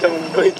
怎么不会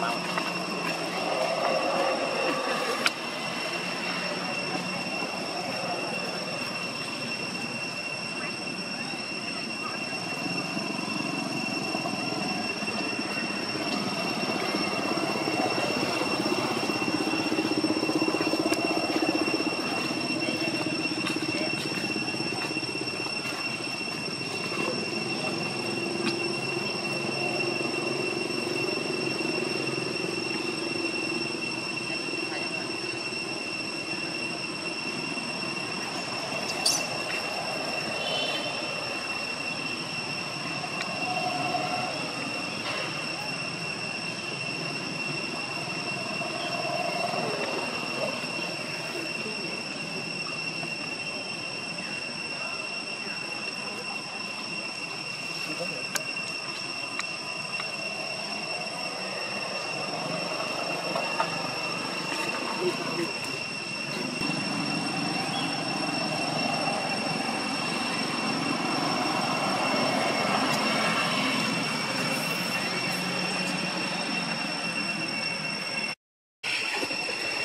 mountain.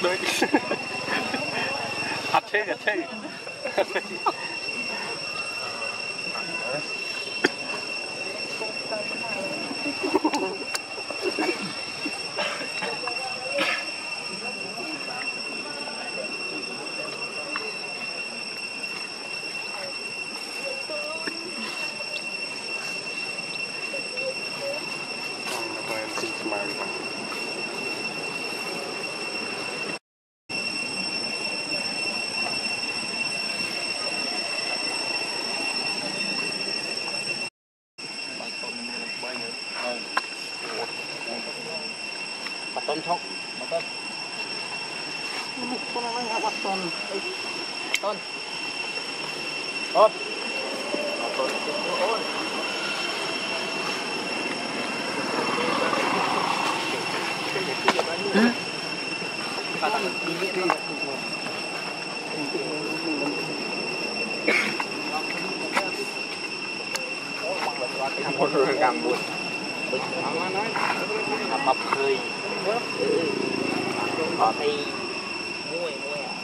dois. Apega, apega. apega. con con con Hả? Hãy subscribe cho kênh Ghiền Mì Gõ Để không bỏ lỡ những video hấp dẫn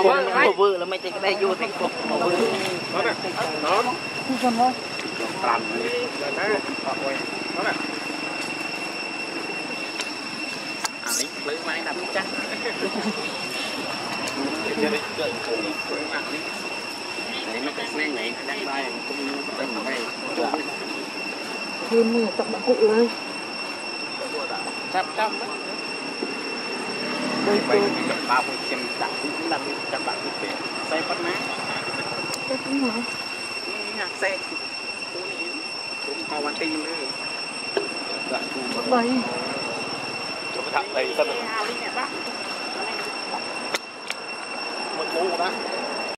អូវើល្មិចតែក្ដីយូរតែគ្រប់អូវើអត់ណាដល់គឺសិនមកប្រាំណាអត់អុយអត់ណាអានេះភ្លើងម៉ែដាក់ចាស់ចេះទៅទៅអានេះនេះមកស្នេហ៍ហ្នឹងដាក់ដែរគុំទៅទៅជឿមើលទឹកដាក់គុកឡើងចាប់ចាប់ទៅទៅ 3.170 saya pernah nhạc xe cũng hoa quan tim nữa đoạn thu bảy chụp thẳng đây sao được một mũ đó